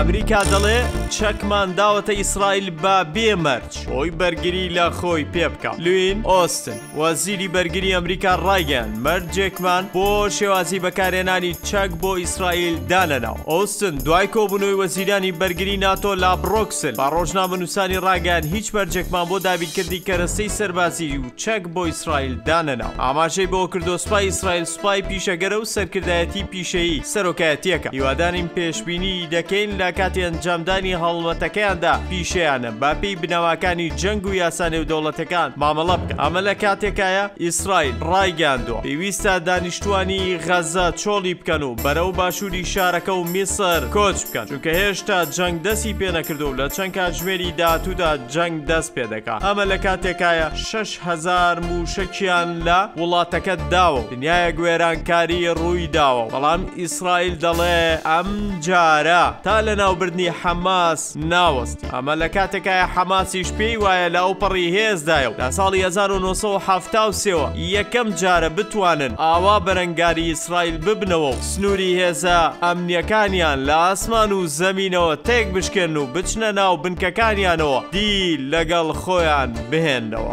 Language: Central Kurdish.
ئەمریکا دەڵێ چەکمان داوەتە ئیسرائیل با بێ مەرج خۆی بەرگری لە خۆی پێ بکا لوین ئۆستن وەزیری بەرگری ئەمریکا ڕایگەیان مەرجێکمان بۆ شێوازی بەکارهێنانی چەک بۆ ئیسرائیل دانەناو ئۆستن دوای کۆبوونەوەی وەزیرانی بەرگری ناتۆ لا بڕۆکسل با ڕۆژنامەنووسانی ڕاگەیان هیچ مەرجێکمان بۆ دابینکردنی کەرەستەی سەربازی و چەک بۆ ئیسرائیل دانەناو ئاماژەی بەوە کردو سوپای ئیسرائیل سوپای پیشەگەرە و سەرکردایەتی پیشەیی سەرۆکایەتیەکە هیوادارین پێشبینی دەکەین لە کاتی ئەنجامدانی هەڵمەتەکەیاندا پیشەیانە باپی بنەماکانی جەنگ و یاسا نێودەوڵەتەکان مامەڵە بکە ئەمە لە کاتێکایە ئیسرائیل ڕایگەیاندووە پێویستە دانیشتوانی غەزە چۆڵی بکەن و بەرەو باشووری شارەکە و میسر کۆچ بکەن چونکە هێشتا جەنگ دەستی پێنەکردووە و لە چەند کاتژمێری داهاتوودا جەنگ دەست پێدەکا ئەمە لە کاتێکایە شەش هەزار مووشەکیان لە وڵاتەکە داوە و دنیایەک وێرانکاری ڕووی داوە، بەڵام ئیسرائیل دەڵێ ئەم جارە تا لەناوبردنی حەماس ناوەستی. ئەمە لە کاتێکایە حەماسیش پێی وایە لە ئەوپەڕی هێزدایە و لە ساڵی هەزار و نۆ سەد و حەفتا و سێ وە یەکەم جارە بتوانن ئاوا بەرەنگاری ئیسرائیل ببنەوە و سنووری هێزە ئەمنییەکانیان لە ئاسمان و زەمینەوە تێک بشکێن و بچنە ناو بنکەکانیانەوە دیل لەگەڵ خۆیان بهێنەوە.